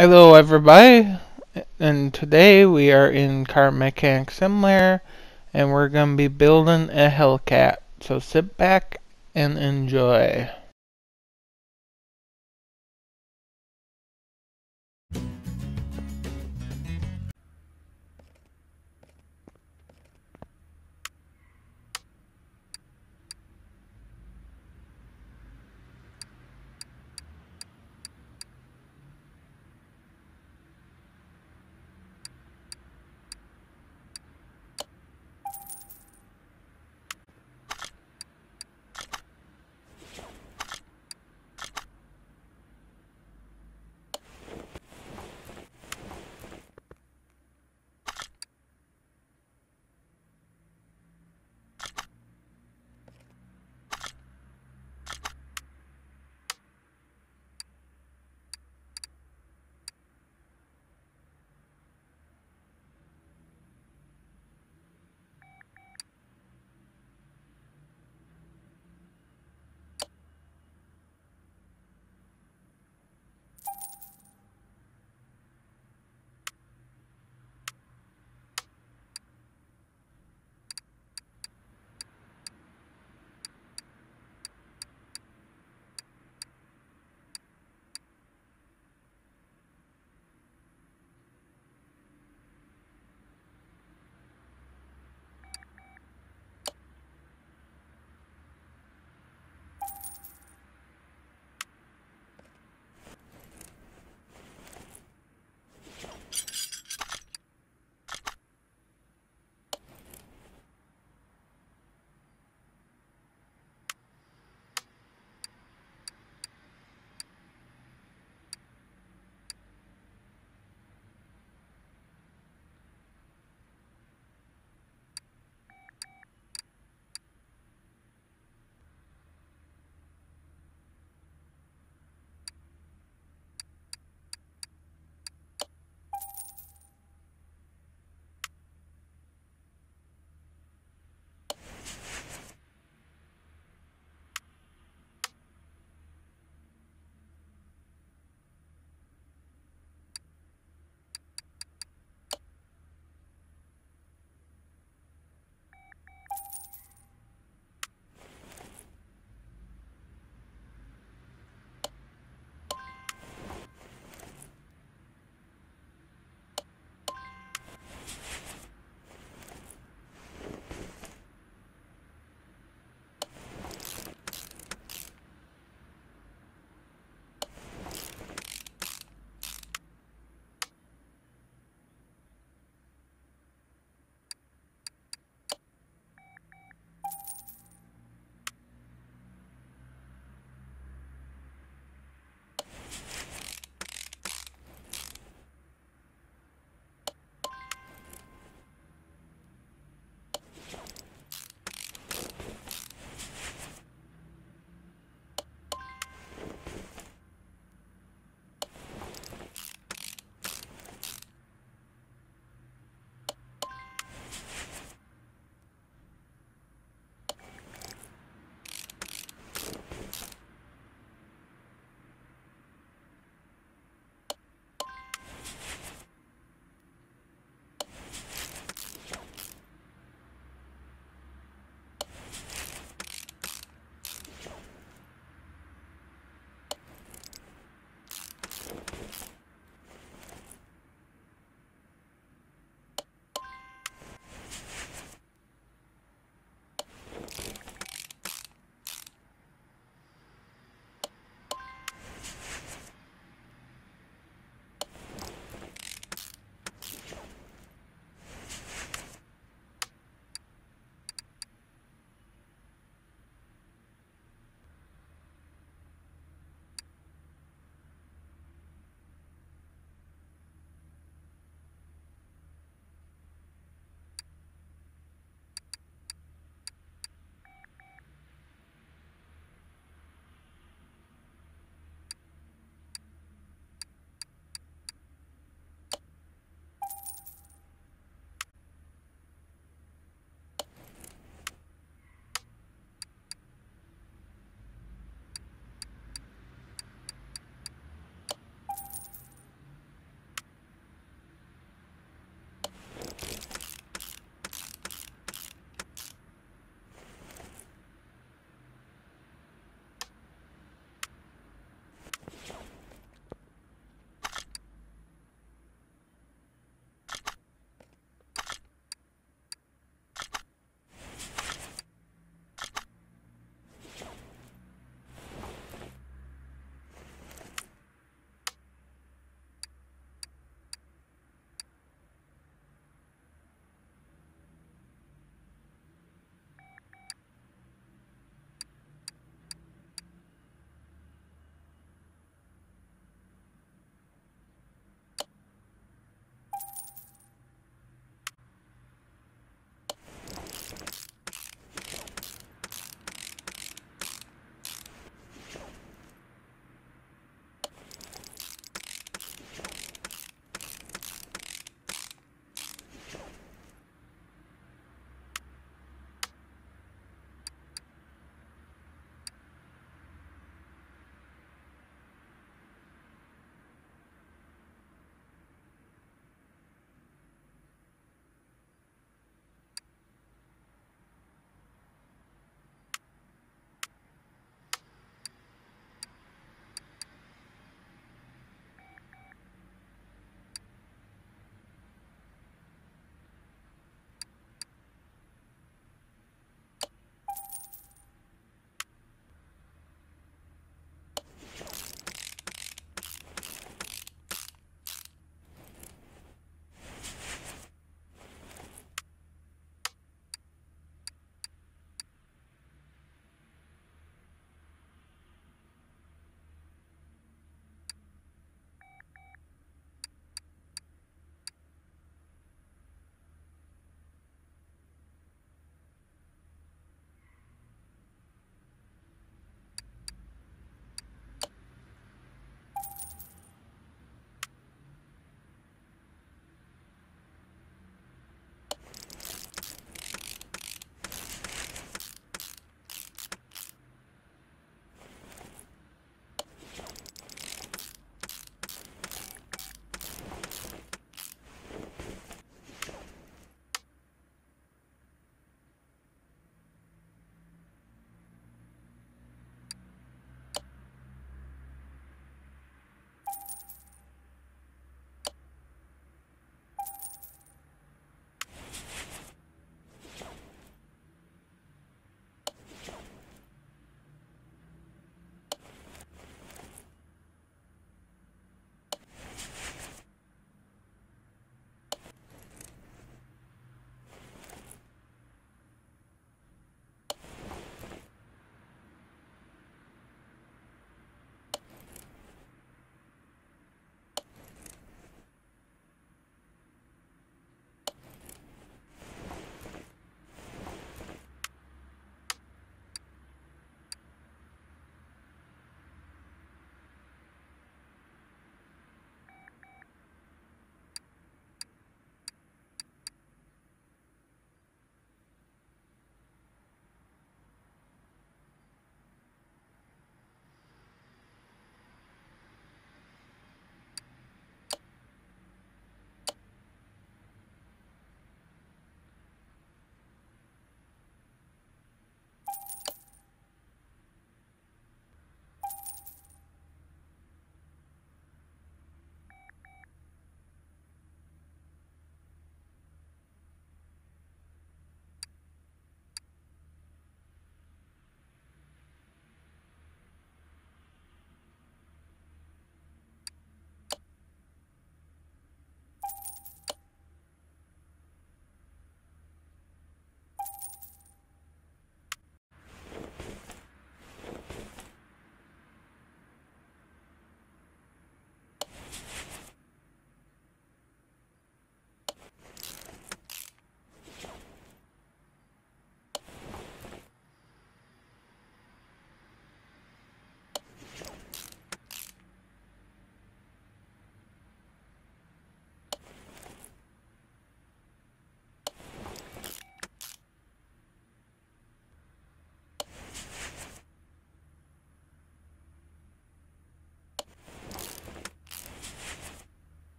Hello everybody, and today we are in Car Mechanic Simulator, and we're going to be building a Hellcat. So sit back and enjoy.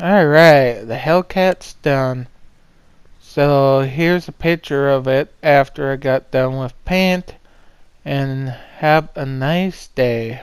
Alright, the Hellcat's done. So here's a picture of it after I got done with paint. And have a nice day.